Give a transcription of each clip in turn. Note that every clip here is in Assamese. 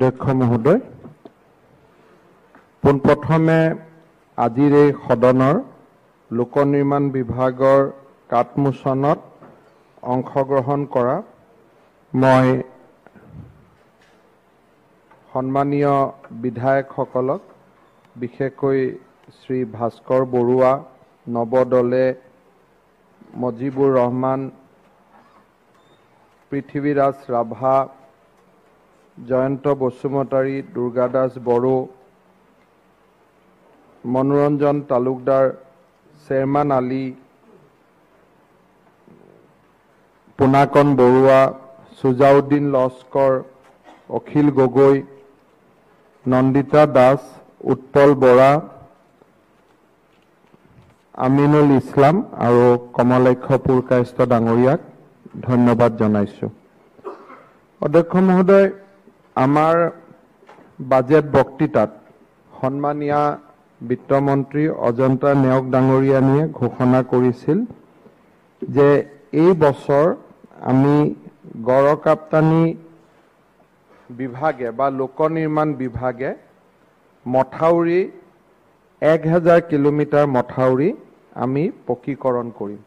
অধ্যক্ষ মহোদয় পোনপ্ৰথমে আজিৰ এই সদনৰ লোক নিৰ্মাণ বিভাগৰ কাটমোচনত অংশগ্ৰহণ কৰা মই সন্মানীয় বিধায়কসকলক বিশেষকৈ শ্ৰী ভাস্কৰ বৰুৱা নৱদলে মজিবুৰ ৰহমান পৃথিৱীৰাজ ৰাভা জয়ন্ত বসুমতাৰী দুৰ্গাদাস বড়ো মনোৰঞ্জন তালুকদাৰ চেৰমান আলী পোনাকন বৰুৱা সুজাউদ্দিন লস্কৰ অখিল গগৈ নন্দিতা দাস উৎপল বৰা আমিনুল ইছলাম আৰু কমলাক্ষ পুৰকায়স্থ ডাঙৰীয়াক ধন্যবাদ জনাইছোঁ। অধ্যক্ষ মহোদয় আমাৰ বাজেট বক্তৃতাত সন্মানীয়া বিত্তমন্ত্ৰী অজন্তা নেওগ ডাঙৰীয়ানীয়ে ঘোষণা কৰিছিল যে এই বছৰ আমি গড়কাপ্তানি বিভাগে বা লোক নিৰ্মাণ বিভাগে মথাউৰি এক হাজাৰ কিলোমিটাৰ মথাউৰি আমি পকীকৰণ কৰিম।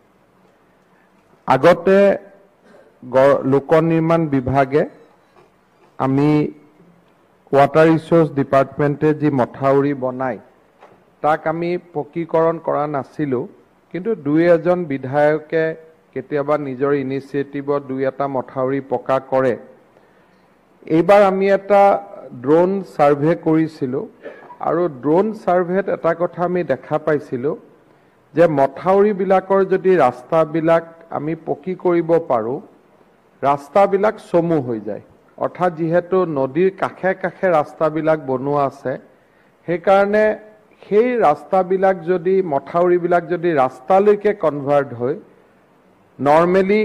আগতে লোক নিৰ্মাণ বিভাগে আমি ৱাটাৰ ৰিচোৰ্চ ডিপাৰ্টমেণ্টে যি মথাউৰি বনায় তাক আমি পকীকৰণ কৰা নাছিলোঁ কিন্তু দুই এজন বিধায়কে কেতিয়াবা নিজৰ ইনিচিয়েটিভত দুই এটা মথাউৰি পকা কৰে। এইবাৰ আমি এটা ড্ৰোন ছাৰ্ভে কৰিছিলোঁ আৰু ড্ৰোন ছাৰ্ভেত এটা কথা আমি দেখা পাইছিলোঁ যে মথাউৰিবিলাকৰ যদি ৰাস্তাবিলাক আমি পকী কৰিব পাৰোঁ ৰাস্তাবিলাক চমু হৈ যায়। অৰ্থাৎ যিহেতু নদীৰ কাষে কাষে ৰাস্তাবিলাক বনোৱা আছে সেইকাৰণে সেই ৰাস্তাবিলাক যদি মথাউৰিবিলাক যদি ৰাস্তালৈকে কনভাৰ্ট হৈ নৰ্মেলি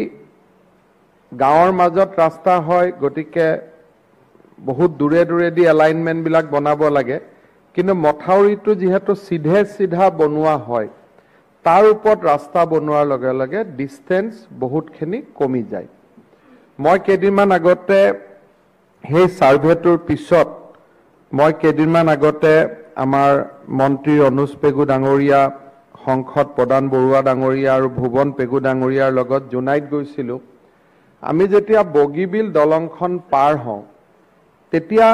গাঁৱৰ মাজত ৰাস্তা হয় গতিকে বহুত দূৰে দূৰেদি এলাইনমেণ্টবিলাক বনাব লাগে। কিন্তু মথাউৰিটো যিহেতু চিধে চিধা বনোৱা হয় তাৰ ওপৰত ৰাস্তা বনোৱাৰ লগে লগে ডিষ্টেঞ্চ বহুতখিনি কমি যায়। মই কেইদিনমান আগতে সেই ছাৰ্ভেটোৰ পিছত মই কেইদিনমান আগতে আমাৰ মন্ত্ৰী অনুজ পেগু ডাঙৰীয়া সংসদ প্ৰধান বৰুৱা ডাঙৰীয়া আৰু ভুৱন পেগু ডাঙৰীয়াৰ লগত জোনাইত গৈছিলোঁ। আমি যেতিয়া বগীবিল দলংখন পাৰ হওঁ তেতিয়া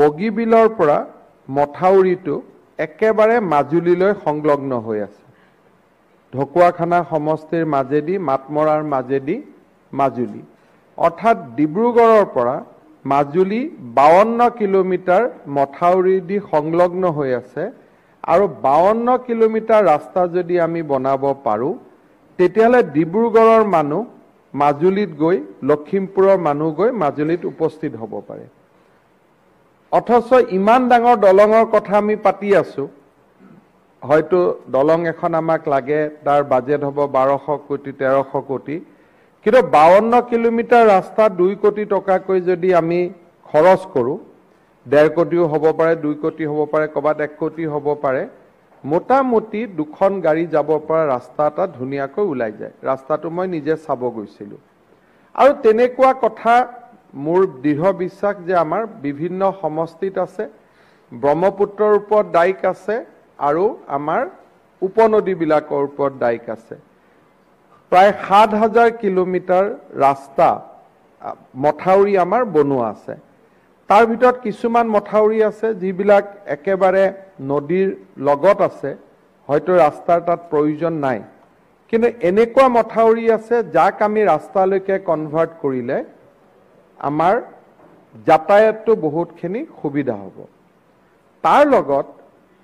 বগীবিলৰ পৰা মথাউৰিটো একেবাৰে মাজুলীলৈ সংলগ্ন হৈ আছে। ঢকুৱাখানা সমষ্টিৰ মাজেদি মাতমৰাৰ মাজেদি মাজুলী। অৰ্থাৎ ডিব্ৰুগড়ৰ পৰা মাজুলী বাৱন্ন কিলোমিটাৰ মথাউৰি দি সংলগ্ন হৈ আছে। আৰু বাৱন্ন কিলোমিটাৰ ৰাস্তা যদি আমি বনাব পাৰোঁ তেতিয়াহ'লে ডিব্ৰুগড়ৰ মানুহ মাজুলীত গৈ লখিমপুৰৰ মানুহ গৈ মাজুলীত উপস্থিত হ'ব পাৰে। অথচ ইমান ডাঙৰ দলঙৰ কথা আমি পাতি আছোঁ। হয়তো দলং এখন আমাক লাগে তাৰ বাজেট হ'ব বাৰশ কোটি তেৰশ কোটি। কিন্তু বাৱন্ন কিলোমিটাৰ ৰাস্তা দুই কোটি টকাকৈ যদি আমি খৰচ কৰোঁ ডেৰ কোটিও হ'ব পাৰে দুই কোটি হ'ব পাৰে ক'ৰবাত এক কোটি হ'ব পাৰে মোটামুটি দুখন গাড়ী যাব পৰা ৰাস্তা এটা ধুনীয়াকৈ ওলাই যায়। ৰাস্তাটো মই নিজে চাব গৈছিলোঁ। আৰু তেনেকুৱা কথা মোৰ দৃঢ় বিশ্বাস যে আমাৰ বিভিন্ন সমষ্টিত আছে ব্ৰহ্মপুত্ৰৰ ওপৰত দায়িক আছে আৰু আমাৰ উপনদীবিলাকৰ ওপৰত দায়িক আছে। প্ৰায় সাত হাজাৰ কিলোমিটাৰ ৰাস্তা মথাউৰি আমাৰ বনোৱা আছে। তাৰ ভিতৰত কিছুমান মথাউৰি আছে যিবিলাক একেবাৰে নদীৰ লগত আছে হয়তো ৰাস্তাৰ তাত প্ৰয়োজন নাই। কিন্তু এনেকুৱা মথাউৰি আছে যাক আমি ৰাস্তালৈকে কনভাৰ্ট কৰিলে আমাৰ যাতায়াতটো বহুতখিনি সুবিধা হ'ব। তাৰ লগত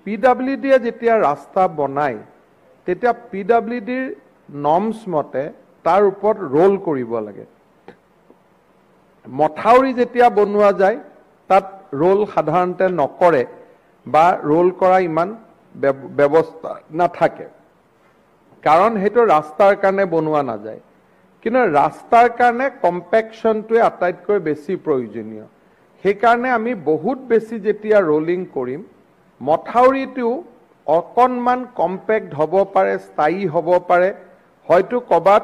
পি ডাব্লিউ ডিয়ে যেতিয়া ৰাস্তা বনায় তেতিয়া পি ডাব্লিউ ডিৰ নৰ্মছ মতে তাৰ ওপৰত ৰোল কৰিব লাগে। মথাউৰি যেতিয়া বনোৱা যায় তাত ৰোল সাধাৰণতে নকৰে বা ৰোল কৰা ইমান ব্যৱস্থা নাথাকে। কাৰণ সেইটো ৰাস্তাৰ কাৰণে বনোৱা নাযায়। কিন্তু ৰাস্তাৰ কাৰণে কম্পেকশ্যনটোৱে আটাইতকৈ বেছি প্ৰয়োজনীয়। সেইকাৰণে আমি বহুত বেছি যেতিয়া ৰোলিং কৰিম মথাউৰিটো অকণমান কম্পেক্ট হ'ব পাৰে স্থায়ী হ'ব পাৰে হয়তো ক'ৰবাত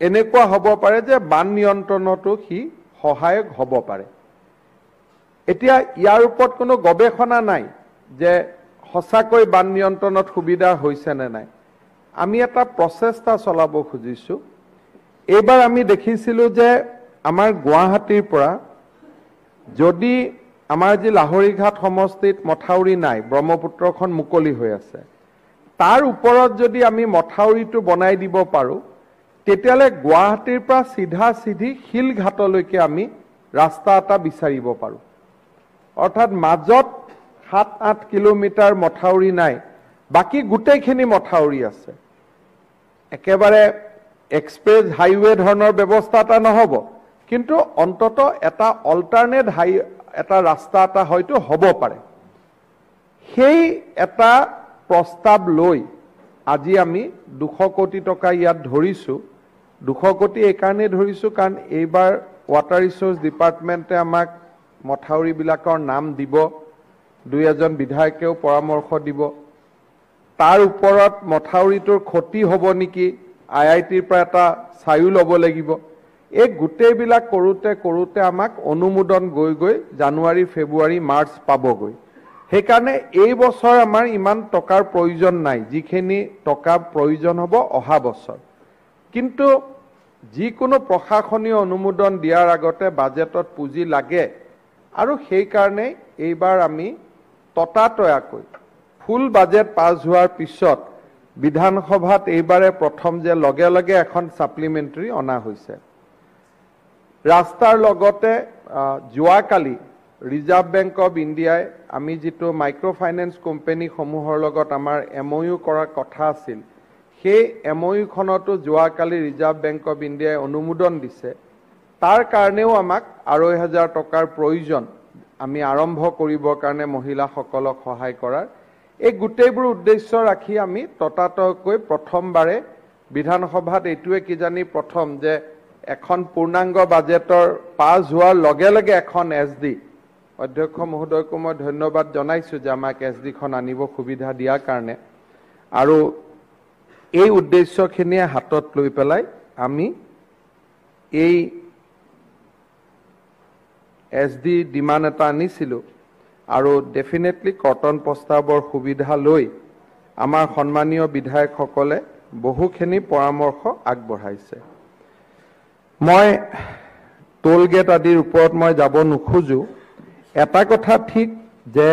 এনেকুৱা হ'ব পাৰে যে বান নিয়ন্ত্ৰণতো সি সহায়ক হ'ব পাৰে। এতিয়া ইয়াৰ ওপৰত কোনো গৱেষণা নাই যে সঁচাকৈ বান নিয়ন্ত্ৰণত সুবিধা হৈছে নে নাই। আমি এটা প্ৰচেষ্টা চলাব খুজিছোঁ। এইবাৰ আমি দেখিছিলোঁ যে আমাৰ গুৱাহাটীৰ পৰা যদি আমাৰ যি লাহৰীঘাট সমষ্টিত মথাউৰি নাই ব্ৰহ্মপুত্ৰখন মুকলি হৈ আছে তাৰ ওপৰত যদি আমি মথাউৰিটো বনাই দিব পাৰোঁ তেতিয়াহ'লে গুৱাহাটীৰ পৰা চিধা চিধি শিলঘাটলৈকে আমি ৰাস্তা এটা বিচাৰিব পাৰোঁ। অৰ্থাৎ মাজত সাত আঠ কিলোমিটাৰ মথাউৰি নাই বাকী গোটেইখিনি মথাউৰি আছে। একেবাৰে এক্সপ্ৰেছ হাইৱে ধৰণৰ ব্যৱস্থা এটা নহ'ব কিন্তু অন্তত এটা অল্টাৰনেট হাই এটা ৰাস্তা এটা হয়তো হ'ব পাৰে। সেই এটা প্ৰস্তাৱ লৈ আজি আমি দুশ কোটি টকা ইয়াত ধৰিছোঁ। দুশ কোটি এইকাৰণেই ধৰিছোঁ কাৰণ এইবাৰ ৱাটাৰ ৰিচোৰ্চ ডিপাৰ্টমেণ্টে আমাক মথাউৰিবিলাকৰ নাম দিব দুই এজন বিধায়কেও পৰামৰ্শ দিব। তাৰ ওপৰত মথাউৰিটোৰ ক্ষতি হ'ব নেকি আই আই টিৰ পৰা এটা চায়ো ল'ব লাগিব। এই গোটেইবিলাক কৰোঁতে কৰোঁতে আমাক অনুমোদন গৈ গৈ জানুৱাৰী ফেব্ৰুৱাৰী মাৰ্চ পাবগৈ। সেইকাৰণে এই বছৰ আমাৰ ইমান টকাৰ প্ৰয়োজন নাই। যিখিনি টকা প্ৰয়োজন হ'ব অহা বছৰ। কিন্তু যিকোনো প্ৰশাসনীয় অনুমোদন দিয়াৰ আগতে বাজেটত পুঁজি লাগে আৰু সেইকাৰণে এইবাৰ আমি ততাতয়াকৈ ফুল বাজেট পাছ হোৱাৰ পিছত বিধানসভাত এইবাৰে প্ৰথম যে লগে লগে এখন ছাপ্লিমেণ্টাৰী অনা হৈছে। ৰাস্তাৰ লগতে যোৱাকালি ৰিজাৰ্ভ বেংক অৱ ইণ্ডিয়াই আমি যিটো মাইক্ৰ' ফাইনেন্স কোম্পেনীসমূহৰ লগত আমাৰ এম অ' ইউ কৰাৰ কথা আছিল সেই এম অ' ইউখনতো যোৱাকালি ৰিজাৰ্ভ বেংক অৱ ইণ্ডিয়াই অনুমোদন দিছে। তাৰ কাৰণেও আমাক আঢ়ৈ হাজাৰ টকাৰ প্ৰয়োজন আমি আৰম্ভ কৰিবৰ কাৰণে মহিলাসকলক সহায় কৰাৰ। এই গোটেইবোৰ উদ্দেশ্য ৰাখি আমি ততাতকৈ প্ৰথমবাৰে বিধানসভাত এইটোৱে কিজানি প্ৰথম যে এখন পূৰ্ণাংগ বাজেটৰ পাছ হোৱাৰ লগে লগে এখন এছ ডি অধ্যক্ষ মহোদয়কো মই ধন্যবাদ জনাইছোঁ যে আমাক এছ ডিখন আনিব সুবিধা দিয়াৰ কাৰণে। আৰু এই উদ্দেশ্যখিনিয়ে হাতত লৈ পেলাই আমি এই এছ ডি ডিমাণ্ড এটা আনিছিলোঁ আৰু ডেফিনেটলি কৰ্তন প্ৰস্তাৱৰ সুবিধা লৈ আমাৰ সন্মানীয় বিধায়কসকলে বহুখিনি পৰামৰ্শ আগবঢ়াইছে। মই টোল গেট আদিৰ ওপৰত মই যাব নোখোজোঁ। এটা কথা ঠিক যে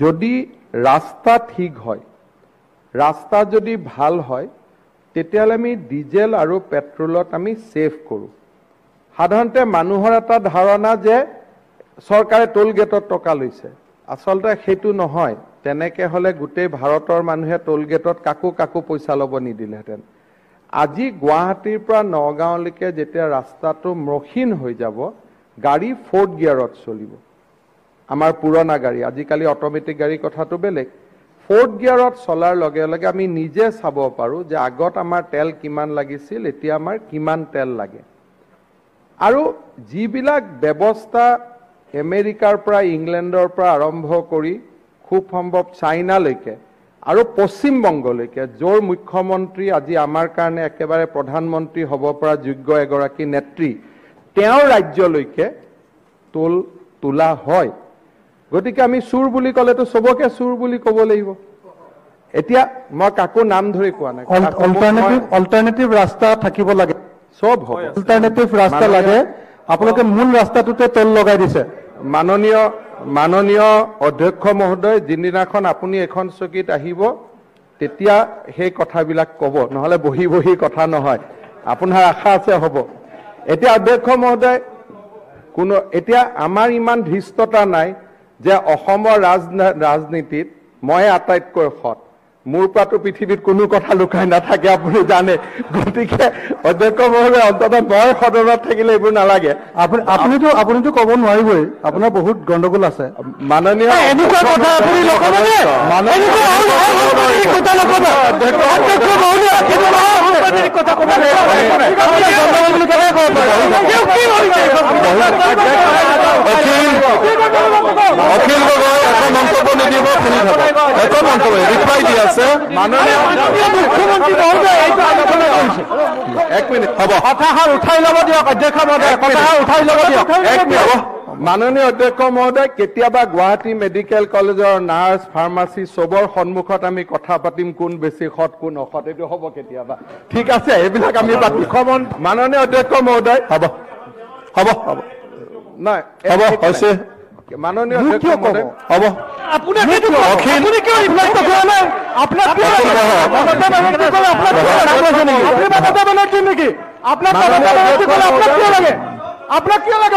যদি ৰাস্তা ঠিক হয় ৰাস্তা যদি ভাল হয় তেতিয়াহ'লে আমি ডিজেল আৰু পেট্ৰলত আমি ছেভ কৰোঁ। সাধাৰণতে মানুহৰ এটা ধাৰণা যে চৰকাৰে টোল গেটত টকা লৈছে। আচলতে সেইটো নহয়। তেনেকে হ'লে গোটেই ভাৰতৰ মানুহে টোল গেটত কাকো কাকো পইচা ল'ব নিদিলেহেঁতেন। আজি গুৱাহাটীৰ পৰা নগাঁৱলৈকে যেতিয়া ৰাস্তাটো মসৃণ হৈ যাব গাড়ী ফ'ৰ্থ গিয়াৰত চলিব। আমাৰ পুৰণা গাড়ী আজিকালি অট'মেটিক গাড়ীৰ কথাটো বেলেগ। ফ'ৰ্থ গিয়াৰত চলাৰ লগে লগে আমি নিজে চাব পাৰোঁ যে আগত আমাৰ তেল কিমান লাগিছিল এতিয়া আমাৰ কিমান তেল লাগে। আৰু যিবিলাক ব্যৱস্থা আমেৰিকাৰ পৰা ইংলেণ্ডৰ পৰা আৰম্ভ কৰি খুব সম্ভৱ চাইনালৈকে আৰু পশ্চিমবংগলৈকে য'ৰ মুখ্যমন্ত্ৰী আজি আমাৰ কাৰণে একেবাৰে প্ৰধানমন্ত্ৰী হ'ব পৰা যোগ্য এগৰাকী নেত্ৰী তেওঁৰ ৰাজ্যলৈকে টোল তোলা হয়। গতিকে আমি চুৰ বুলি ক'লেতো চবকে চুৰ বুলি ক'ব লাগিব। এতিয়া মই কাকো নাম ধৰি কোৱা নাই। অল্টাৰনেটিভ ৰাস্তা থাকিব লাগে। চব হ'ব। অল্টাৰনেটিভ ৰাস্তা লাগে। আপোনালোকে মূল ৰাস্তাটোতে তল লগাই দিছে। মাননীয় মাননীয় অধ্যক্ষ মহোদয় যিদিনাখন আপুনি এখন চকীত আহিব তেতিয়া সেই কথাবিলাক ক'ব। নহ'লে বহি বহি কথা নহয়। আপোনাৰ আশা আছে হ'ব। এতিয়া অধ্যক্ষ মহোদয় কোনো এতিয়া আমাৰ ইমান ধৃষ্টতা নাই যে অসমৰ ৰাজনা- ৰাজনীতিত মই আটাইতকৈ সৎ। মোৰ পৰাতো পৃথিৱীত কোনো কথা লুকাই নাথাকে আপুনি জানে গতিকে অধ্যক্ষ মহোদয় অন্ততঃ মই সদনত থাকিলে এইবোৰ নালাগে আপুনি আপুনিতো আপুনিতো ক'ব নোৱাৰিবই আপোনাৰ বহুত গণ্ডগোল আছে মাননীয় এনেকুৱা কথা আপুনি? মাননীয়? অখিল গগৈ মন্তব্য নিদিব শুনি থাকক মন্তব্য ৰিপ্লাই আছে? মাননীয় মুখ্যমন্ত্ৰী মহোদয় এইটো আলোচনা কৰিছে। এক মিনিট হ'ব। কথাষাৰ উঠাই ল'ব দিয়ক অধ্যক্ষ মহোদয় কথাষাৰ উঠাই ল'ব দিয়ক। এক মিনিট মাননীয় অধ্যক্ষ মহোদয় কেতিয়াবা গুৱাহাটী মেডিকেল কলেজৰ নাৰ্ছ ফাৰ্মাচী চবৰ সন্মুখত আমি কথা পাতিম কোন বেছি সৎ কোন অসৎ এইটো হ'ব কেতিয়াবা। ঠিক আছে এইবিলাক আমি পাতিম। মাননীয় অধ্যক্ষ মহোদয়। হ'ব। হ'ব হ'ব। নাই হ'ব হৈছে। মাননীয় অধ্যক্ষ? মহোদয় হ'ব। আপোনাক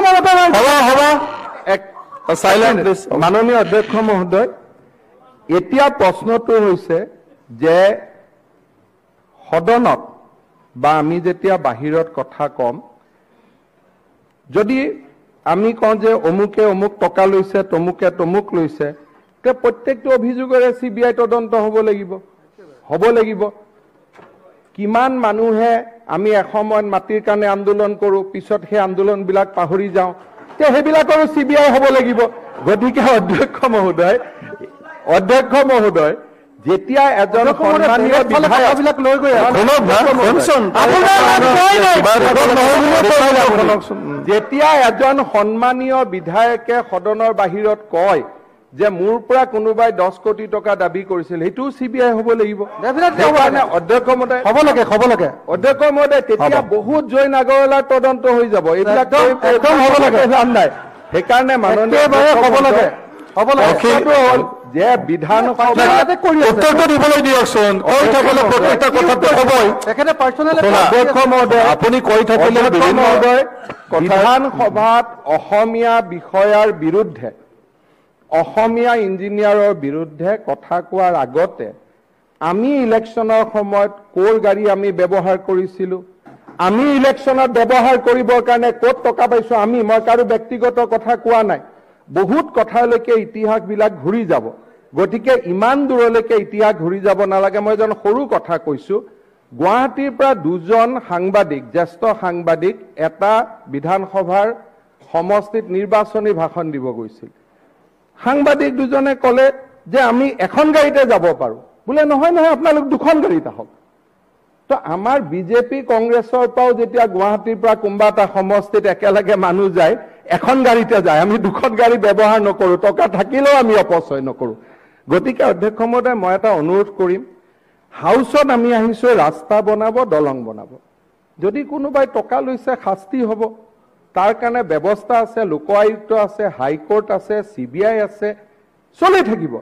মমতা হ'ব হ'ব এক মাননীয় অধ্যক্ষ মহোদয় এতিয়া প্ৰশ্নটো হৈছে যে সদনত বা আমি যেতিয়া বাহিৰত কথা ক'ম যদি আমি কওঁ যে অমুকে অমুক টকা লৈছে তমুকে তমুক লৈছে তে প্ৰত্যেকটো অভিযোগৰে চি বি আই তদন্ত হ'ব লাগিব। হ'ব লাগিব। কিমান মানুহে আমি এসময়ত মাটিৰ কাৰণে আন্দোলন কৰোঁ পিছত সেই আন্দোলনবিলাক পাহৰি যাওঁ তে সেইবিলাকৰো চি বি আই হ'ব লাগিব। গতিকে অধ্যক্ষ মহোদয় অধ্যক্ষ মহোদয় যেতিয়া এজন সন্মানীয় বিধায়ক লৈ গৈ যেতিয়া এজন সন্মানীয় বিধায়কে সদনৰ বাহিৰত কয় যে মোৰ পৰা কোনোবাই দহ কোটি টকা দাবী কৰিছিল সেইটোও চি বি আই হ'ব লাগিব। অধ্যক্ষ মহোদয় হ'ব লাগে হ'ব লাগে অধ্যক্ষ মহোদয় তেতিয়া। বহুত জয় নাগৰৱালাৰ তদন্ত হৈ যাব এইবিলাক একদম- কৰি- একদম হ'ব লাগে। লাভ নাই সেইকাৰণে মাননীয় হ'ব লাগে। হ'ব লাগে। যে বিধানসভা ইয়াতে কৰি আছে। উত্তৰটো দিবলৈ দিয়কচোন কৈ থাকিলে প্ৰত্যেকটা কথাটো হ'বই তেখেতে পাৰ্চনেলি শুনা, অধ্যক্ষ মহোদয় আপুনি কৈ থাকিলে অধ্যক্ষ বিভিন্ন মহোদয় কথা বিধানসভাত অসমীয়া বিষয়াৰ বিৰুদ্ধে অসমীয়া ইঞ্জিনিয়াৰৰ বিৰুদ্ধে কথা কোৱাৰ আগতে আমি ইলেকশ্যনৰ সময়ত ক'ৰ গাড়ী আমি ব্যৱহাৰ কৰিছিলোঁ? আমি ইলেকশ্যনত ব্যৱহাৰ কৰিবৰ কাৰণে ক'ত টকা পাইছোঁ? আমি মই কাৰো ব্যক্তিগত কথা কোৱা নাই। বহুত কথালৈকে ইতিহাসবিলাক ঘূৰি যাব। গতিকে ইমান দূৰলৈকে ইতিহাস ঘূৰি যাব নালাগে। মই এজন সৰু কথা কৈছোঁ। গুৱাহাটীৰ পৰা দুজন সাংবাদিক জ্যেষ্ঠ সাংবাদিক এটা বিধানসভাৰ সমষ্টিত নিৰ্বাচনী ভাষণ দিব গৈছিল। সাংবাদিক দুজনে ক'লে যে আমি এখন গাড়ীতে যাব পাৰোঁ। বোলে নহয় নহয় আপোনালোক দুখন গাড়ীত আহক তো আমাৰ বিজেপি কংগ্ৰেছৰ পৰাও যেতিয়া গুৱাহাটীৰ পৰা কোনোবা এটা সমষ্টিত একেলগে মানুহ যায় এখন গাড়ীতে যায় আমি দুখন গাড়ী ব্যৱহাৰ নকৰোঁ টকা থাকিলেও আমি অপচয় নকৰোঁ। গতিকে অধ্যক্ষ মহোদয় মই এটা অনুৰোধ কৰিম হাউচত আমি আহিছোঁ ৰাস্তা বনাব দলং বনাব। যদি কোনোবাই টকা লৈছে শাস্তি হ'ব। তাৰ কাৰণে ব্যৱস্থা আছে লোক আয়ুক্ত আছে হাইকোৰ্ট আছে চি বি আই আছে চলি থাকিব।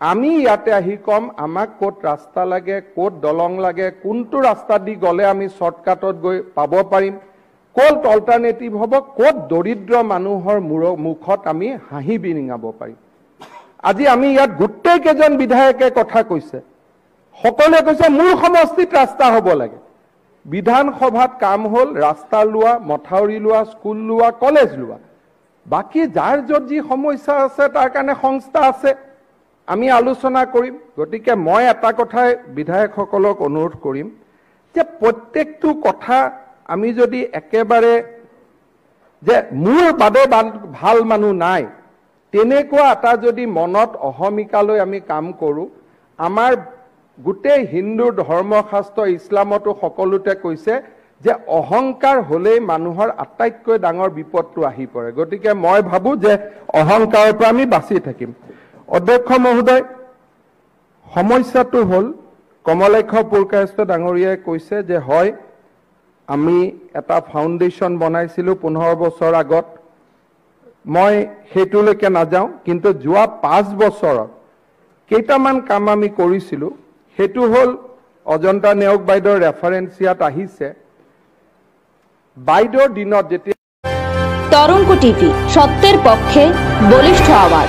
আমি ইয়াতে আহি ক'ম আমাক ক'ত ৰাস্তা লাগে ক'ত দলং লাগে কোনটো ৰাস্তা দি গ'লে আমি শ্বৰ্টকাটত গৈ পাব পাৰিম ক'ত অল্টাৰনেটিভ হ'ব ক'ত দৰিদ্ৰ মানুহৰ মূৰ মুখত আমি হাঁহি বিৰিঙাব পাৰিম। আজি আমি ইয়াত গোটেইকেইজন বিধায়কে কথা কৈছে। সকলোৱে কৈছে মোৰ সমষ্টিত ৰাস্তা হ'ব লাগে। বিধানসভাত কাম হ'ল ৰাস্তা লোৱা মথাউৰি লোৱা স্কুল লোৱা কলেজ লোৱা। বাকী যাৰ য'ত যি সমস্যা আছে তাৰ কাৰণে সংস্থা আছে। আমি আলোচনা কৰিম। গতিকে মই এটা কথাই বিধায়কসকলক অনুৰোধ কৰিম যে প্ৰত্যেকটো কথা আমি যদি একেবাৰে যে মোৰ বাদে ভাল মানুহ নাই তেনেকুৱা এটা যদি মনত অহমিকালৈ আমি কাম কৰোঁ আমাৰ গোটেই হিন্দু ধৰ্মশাস্ত্ৰ ইছলামতো সকলোতে কৈছে যে অহংকাৰ হ'লেই মানুহৰ আটাইতকৈ ডাঙৰ বিপদটো আহি পৰে। গতিকে মই ভাবোঁ যে অহংকাৰৰ পৰা আমি বাচি থাকিম। অধ্যক্ষ মহোদয় সমস্যাটো হ'ল কমলাক্ষ পুৰকায়স্থ ডাঙৰীয়াই কৈছে যে হয় আমি এটা ফাউণ্ডেশ্যন বনাইছিলোঁ পোন্ধৰ বছৰ আগত। মই সেইটোলৈকে নাযাওঁ কিন্তু যোৱা পাঁচ বছৰত কেইটামান কাম আমি কৰিছিলোঁ। সেইটো হ'ল অজন্তা নেওগ বাইদেউৰ ৰেফাৰেঞ্চ ইয়াত আহিছে। বাইদেউৰ দিনত যেতিয়া তরঙ্গ টিভি সত্যের পক্ষে বলিষ্ঠ আওয়াজ